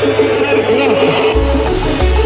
Thank you.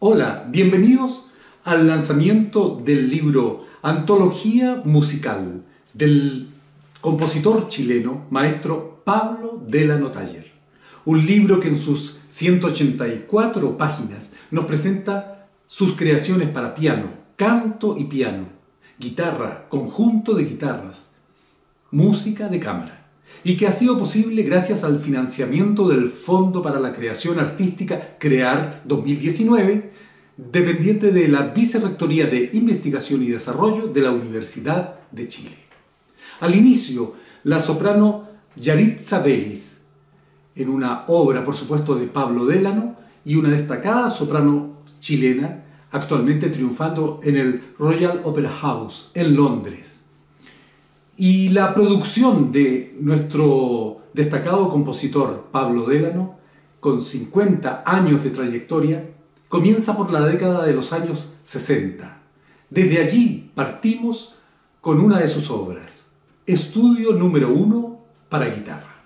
Hola, bienvenidos al lanzamiento del libro Antología Musical del compositor chileno, maestro Pablo de la Notayer. Un libro que en sus 184 páginas nos presenta sus creaciones para piano, canto y piano, guitarra, conjunto de guitarras, música de cámara y que ha sido posible gracias al financiamiento del Fondo para la Creación Artística CREART 2019, dependiente de la Vicerrectoría de Investigación y Desarrollo de la Universidad de Chile. Al inicio, la soprano Yaritza Vélez, en una obra, por supuesto, de Pablo Délano, y una destacada soprano chilena, actualmente triunfando en el Royal Opera House en Londres. Y la producción de nuestro destacado compositor Pablo Délano, con 50 años de trayectoria, comienza por la década de los años 60. Desde allí partimos con una de sus obras, Estudio número 1 para guitarra.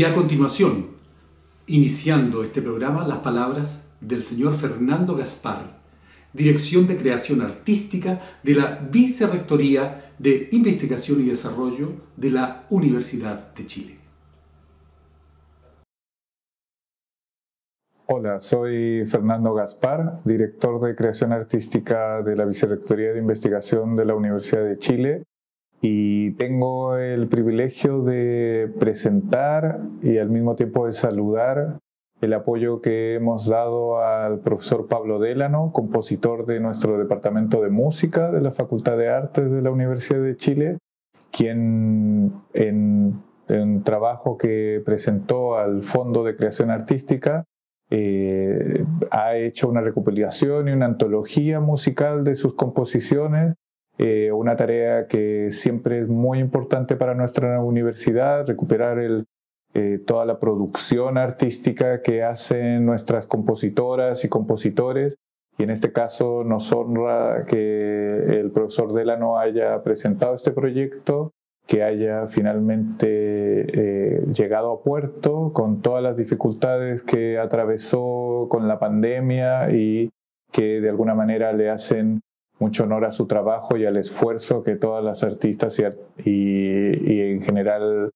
Y a continuación, iniciando este programa, las palabras del señor Fernando Gaspar, Dirección de Creación Artística de la Vicerrectoría de Investigación y Desarrollo de la Universidad de Chile. Hola, soy Fernando Gaspar, director de creación artística de la Vicerrectoría de Investigación de la Universidad de Chile y tengo el privilegio de presentar y al mismo tiempo de saludar el apoyo que hemos dado al profesor Pablo Délano, compositor de nuestro departamento de música de la Facultad de Artes de la Universidad de Chile, quien en, un trabajo que presentó al Fondo de Creación Artística eh, ha hecho una recopilación y una antología musical de sus composiciones eh, una tarea que siempre es muy importante para nuestra universidad, recuperar eh, toda la producción artística que hacen nuestras compositoras y compositores. Y en este caso nos honra que el profesor Delano haya presentado este proyecto, que haya finalmente eh, llegado a puerto con todas las dificultades que atravesó con la pandemia y que de alguna manera le hacen mucho honor a su trabajo y al esfuerzo que todas las artistas y, en general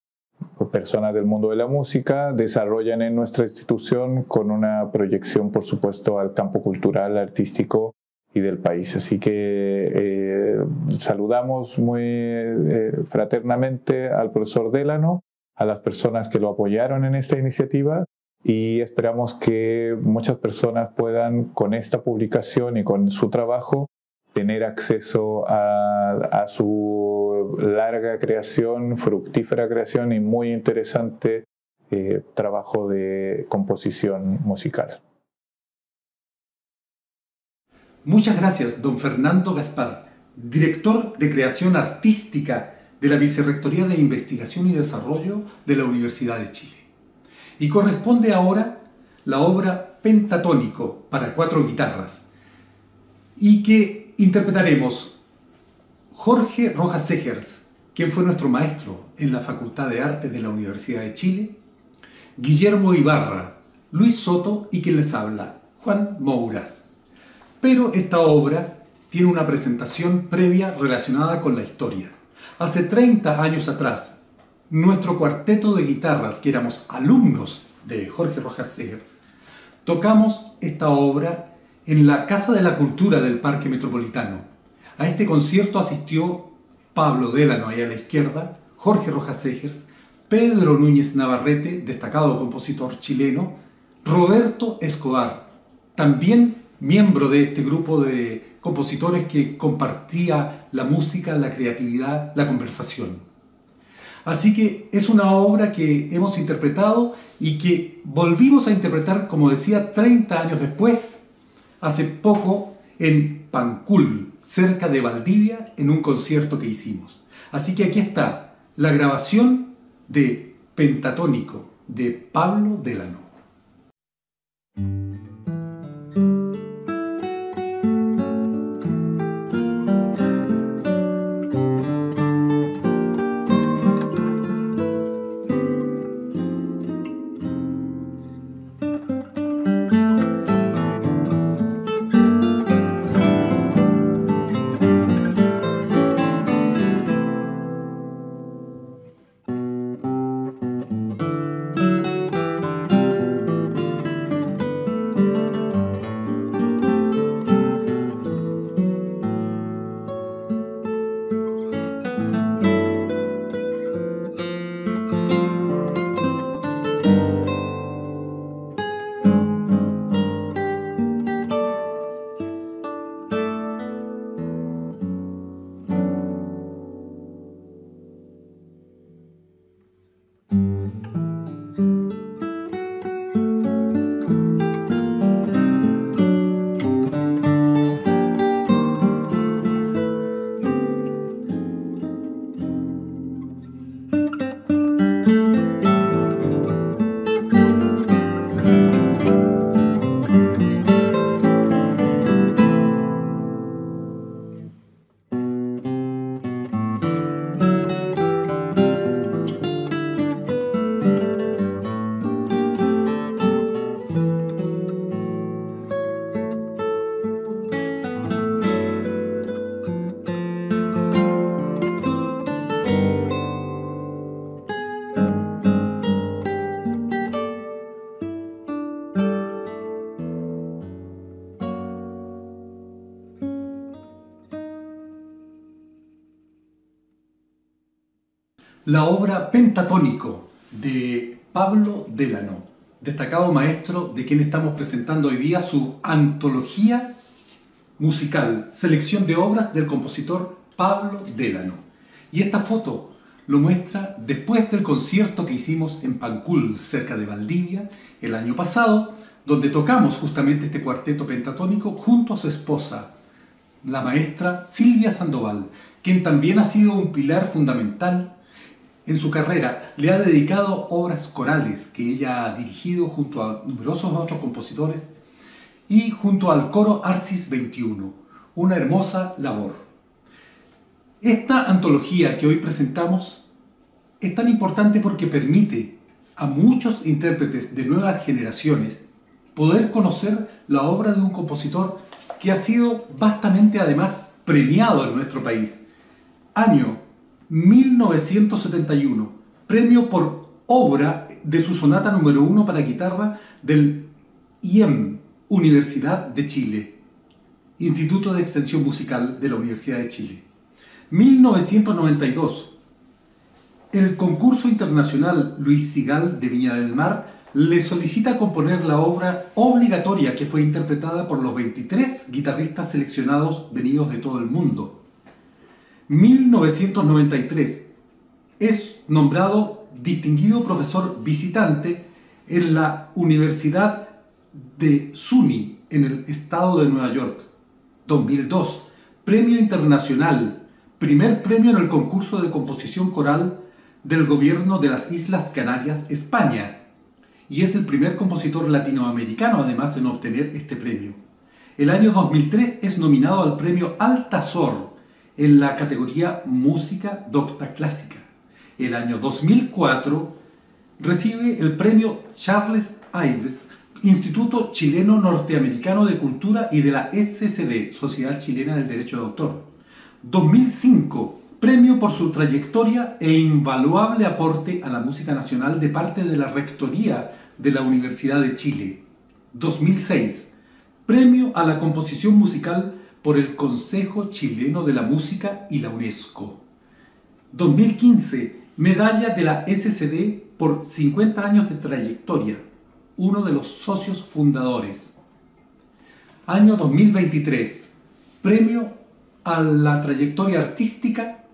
pues, personas del mundo de la música desarrollan en nuestra institución con una proyección, por supuesto, al campo cultural, artístico y del país. Así que eh, saludamos muy eh, fraternamente al profesor Delano, a las personas que lo apoyaron en esta iniciativa y esperamos que muchas personas puedan con esta publicación y con su trabajo tener acceso a, su larga creación, fructífera creación y muy interesante eh, trabajo de composición musical. Muchas gracias, don Fernando Gaspar, director de creación artística de la Vicerrectoría de Investigación y Desarrollo de la Universidad de Chile. Y corresponde ahora la obra Pentatónico para cuatro guitarras, y que interpretaremos Jorge Rojas Segers, quien fue nuestro maestro en la Facultad de Artes de la Universidad de Chile, Guillermo Ibarra, Luis Soto y quien les habla, Juan Mouras. Pero esta obra tiene una presentación previa relacionada con la historia. Hace 30 años atrás, nuestro cuarteto de guitarras, que éramos alumnos de Jorge Rojas Segers, tocamos esta obra en la Casa de la Cultura del Parque Metropolitano. A este concierto asistió Pablo Delano, ahí a la izquierda, Jorge Rojas Egers, Pedro Núñez Navarrete, destacado compositor chileno, Roberto Escobar, también miembro de este grupo de compositores que compartía la música, la creatividad, la conversación. Así que es una obra que hemos interpretado y que volvimos a interpretar, como decía, 30 años después, hace poco en Pancul, cerca de Valdivia, en un concierto que hicimos. Así que aquí está la grabación de Pentatónico de Pablo Delano. La obra Pentatónico de Pablo Delano, destacado maestro de quien estamos presentando hoy día su antología musical, selección de obras del compositor Pablo Delano. Y esta foto lo muestra después del concierto que hicimos en Pancul, cerca de Valdivia, el año pasado, donde tocamos justamente este cuarteto pentatónico junto a su esposa, la maestra Silvia Sandoval, quien también ha sido un pilar fundamental en su carrera. Le ha dedicado obras corales que ella ha dirigido junto a numerosos otros compositores y junto al coro Arcis 21, una hermosa labor. Esta antología que hoy presentamos es tan importante porque permite a muchos intérpretes de nuevas generaciones poder conocer la obra de un compositor que ha sido vastamente además premiado en nuestro país. Año 1971, premio por obra de su sonata número uno para guitarra del IEM, Universidad de Chile, Instituto de Extensión Musical de la Universidad de Chile. 1992. El concurso internacional Luis Sigal de Viña del Mar le solicita componer la obra obligatoria que fue interpretada por los 23 guitarristas seleccionados venidos de todo el mundo. 1993. Es nombrado distinguido profesor visitante en la Universidad de SUNY en el estado de Nueva York. 2002. Premio Internacional primer premio en el concurso de composición coral del gobierno de las Islas Canarias, España, y es el primer compositor latinoamericano además en obtener este premio. El año 2003 es nominado al premio Altazor en la categoría Música Docta Clásica. El año 2004 recibe el premio Charles Ives, Instituto Chileno Norteamericano de Cultura y de la SCD, Sociedad Chilena del Derecho de Autor. 2005, premio por su trayectoria e invaluable aporte a la música nacional de parte de la Rectoría de la Universidad de Chile. 2006, premio a la composición musical por el Consejo Chileno de la Música y la UNESCO. 2015, medalla de la SCD por 50 años de trayectoria, uno de los socios fundadores. Año 2023, premio a la trayectoria artística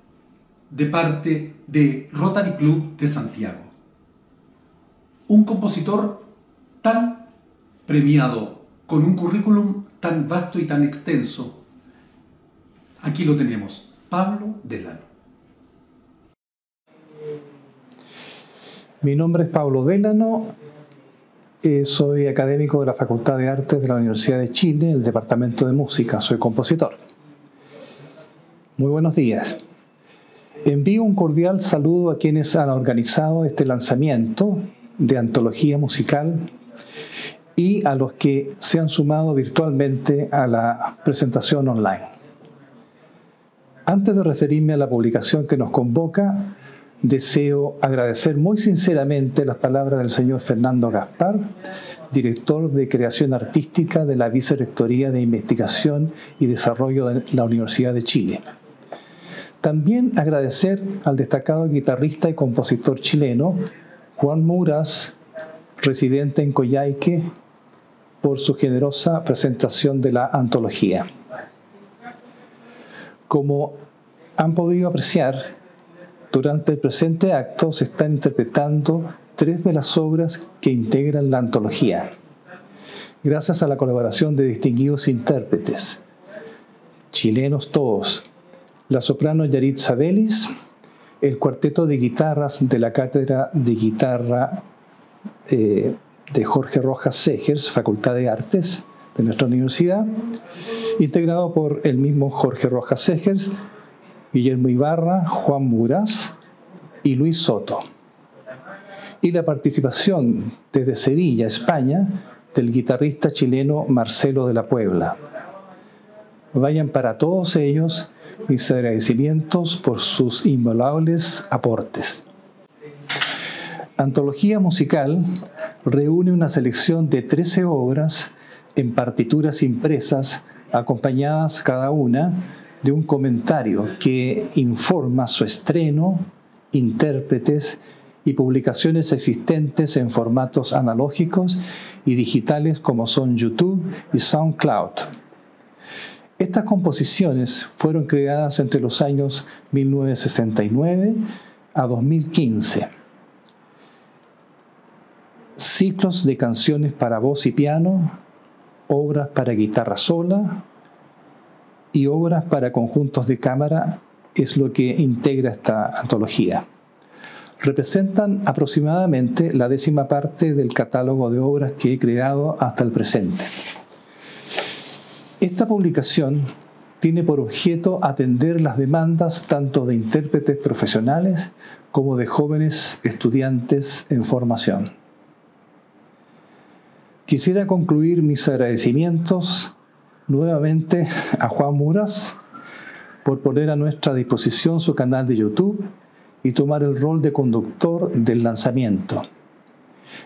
de parte de Rotary Club de Santiago. Un compositor tan premiado, con un currículum tan vasto y tan extenso, aquí lo tenemos, Pablo Delano. Mi nombre es Pablo Delano, eh, soy académico de la Facultad de Artes de la Universidad de Chile, el Departamento de Música, soy compositor. Muy buenos días. Envío un cordial saludo a quienes han organizado este lanzamiento de antología musical y a los que se han sumado virtualmente a la presentación online. Antes de referirme a la publicación que nos convoca, deseo agradecer muy sinceramente las palabras del señor Fernando Gaspar, director de creación artística de la Vicerrectoría de Investigación y Desarrollo de la Universidad de Chile también agradecer al destacado guitarrista y compositor chileno Juan Muras, residente en Coyhaique, por su generosa presentación de la antología. Como han podido apreciar, durante el presente acto se están interpretando tres de las obras que integran la antología, gracias a la colaboración de distinguidos intérpretes, chilenos todos, la soprano Yarit Sabelis, el cuarteto de guitarras de la Cátedra de Guitarra eh, de Jorge Rojas Segers, Facultad de Artes de nuestra universidad, integrado por el mismo Jorge Rojas Segers, Guillermo Ibarra, Juan Muras y Luis Soto. Y la participación desde Sevilla, España, del guitarrista chileno Marcelo de la Puebla. Vayan para todos ellos mis agradecimientos por sus invaluables aportes. Antología musical reúne una selección de 13 obras en partituras impresas, acompañadas cada una de un comentario que informa su estreno, intérpretes y publicaciones existentes en formatos analógicos y digitales como son YouTube y SoundCloud. Estas composiciones fueron creadas entre los años 1969 a 2015. Ciclos de canciones para voz y piano, obras para guitarra sola y obras para conjuntos de cámara es lo que integra esta antología. Representan aproximadamente la décima parte del catálogo de obras que he creado hasta el presente. Esta publicación tiene por objeto atender las demandas tanto de intérpretes profesionales como de jóvenes estudiantes en formación. Quisiera concluir mis agradecimientos nuevamente a Juan Muras por poner a nuestra disposición su canal de YouTube y tomar el rol de conductor del lanzamiento.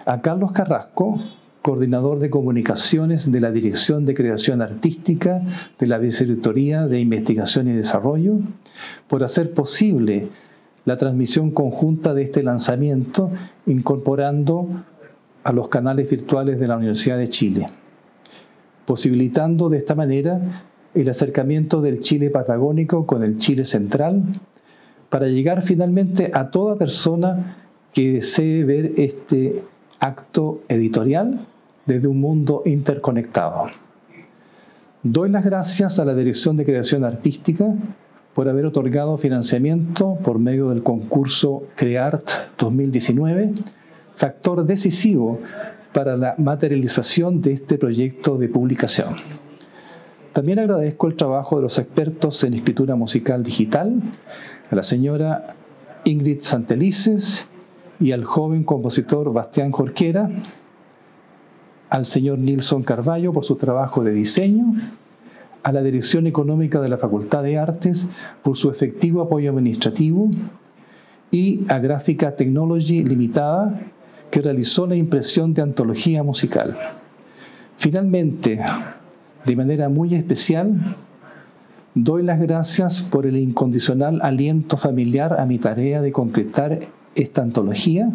A Carlos Carrasco coordinador de comunicaciones de la Dirección de Creación Artística de la Vicerrectoría de Investigación y Desarrollo, por hacer posible la transmisión conjunta de este lanzamiento incorporando a los canales virtuales de la Universidad de Chile, posibilitando de esta manera el acercamiento del Chile patagónico con el Chile central, para llegar finalmente a toda persona que desee ver este acto editorial desde un mundo interconectado. Doy las gracias a la Dirección de Creación Artística por haber otorgado financiamiento por medio del concurso CREART 2019, factor decisivo para la materialización de este proyecto de publicación. También agradezco el trabajo de los expertos en escritura musical digital, a la señora Ingrid Santelices y al joven compositor Bastián Jorquera, al señor Nilson Carballo por su trabajo de diseño, a la Dirección Económica de la Facultad de Artes por su efectivo apoyo administrativo y a Gráfica Technology Limitada que realizó la impresión de antología musical. Finalmente, de manera muy especial, doy las gracias por el incondicional aliento familiar a mi tarea de concretar esta antología,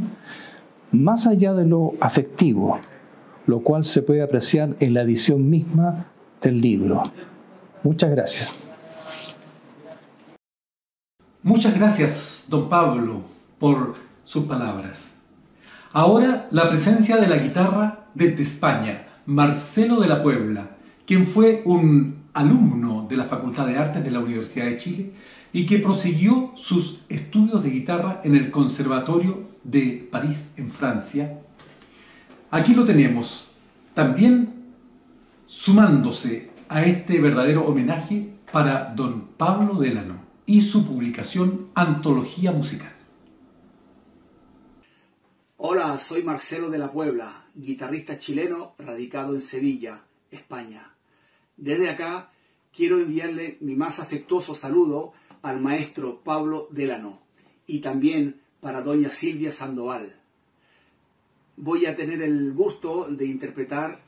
más allá de lo afectivo, lo cual se puede apreciar en la edición misma del libro. Muchas gracias. Muchas gracias, don Pablo, por sus palabras. Ahora la presencia de la guitarra desde España, Marcelo de la Puebla, quien fue un alumno de la Facultad de Artes de la Universidad de Chile y que prosiguió sus estudios de guitarra en el Conservatorio de París, en Francia, Aquí lo tenemos, también sumándose a este verdadero homenaje para don Pablo Delano y su publicación Antología Musical. Hola, soy Marcelo de la Puebla, guitarrista chileno radicado en Sevilla, España. Desde acá quiero enviarle mi más afectuoso saludo al maestro Pablo Delano y también para doña Silvia Sandoval voy a tener el gusto de interpretar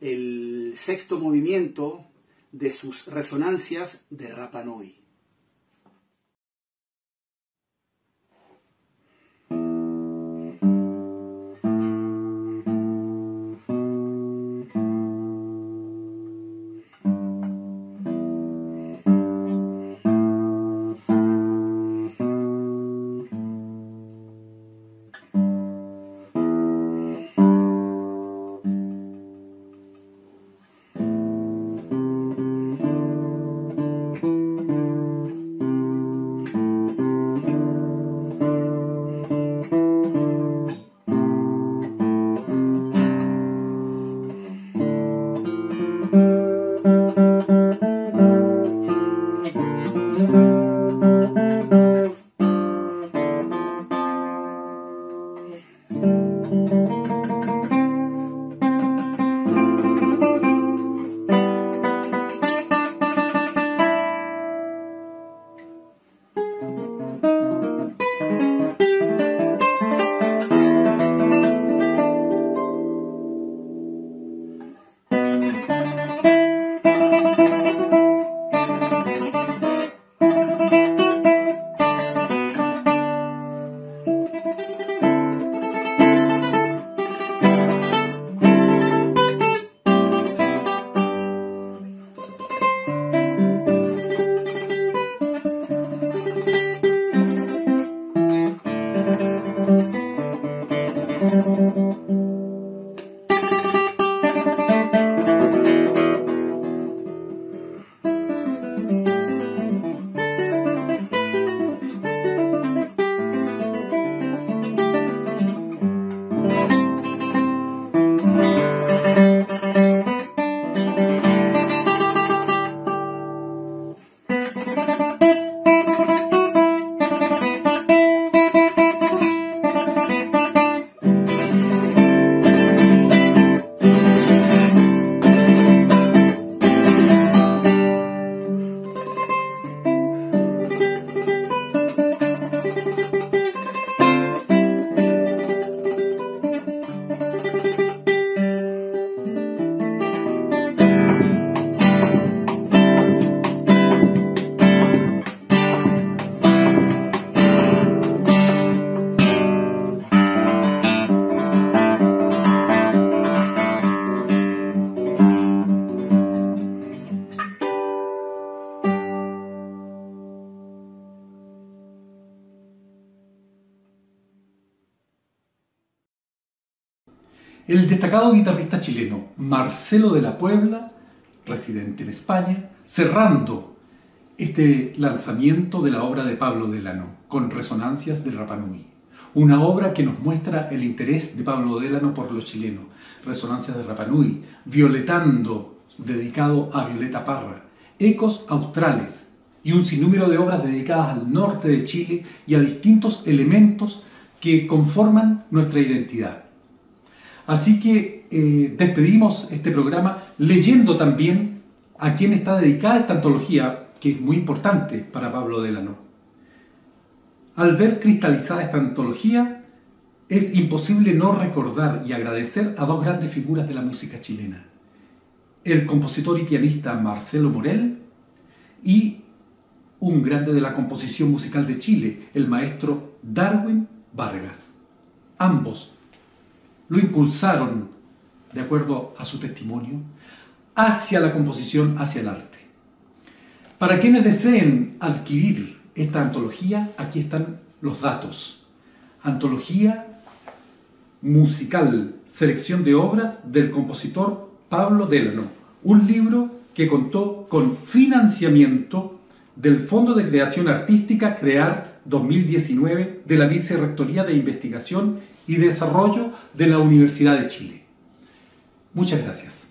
el sexto movimiento de sus resonancias de Rapanui. El destacado guitarrista chileno Marcelo de la Puebla, residente en España, cerrando este lanzamiento de la obra de Pablo Delano, con resonancias de Rapanui. Una obra que nos muestra el interés de Pablo Delano por lo chileno. Resonancias de Rapanui, Violetando, dedicado a Violeta Parra, Ecos Australes y un sinnúmero de obras dedicadas al norte de Chile y a distintos elementos que conforman nuestra identidad. Así que eh, despedimos este programa leyendo también a quién está dedicada esta antología, que es muy importante para Pablo Delano. Al ver cristalizada esta antología, es imposible no recordar y agradecer a dos grandes figuras de la música chilena. El compositor y pianista Marcelo Morel y un grande de la composición musical de Chile, el maestro Darwin Vargas. Ambos lo impulsaron, de acuerdo a su testimonio, hacia la composición, hacia el arte. Para quienes deseen adquirir esta antología, aquí están los datos. Antología musical, selección de obras del compositor Pablo Delano. Un libro que contó con financiamiento del Fondo de Creación Artística CREART 2019 de la Vicerrectoría de Investigación y Desarrollo de la Universidad de Chile. Muchas gracias.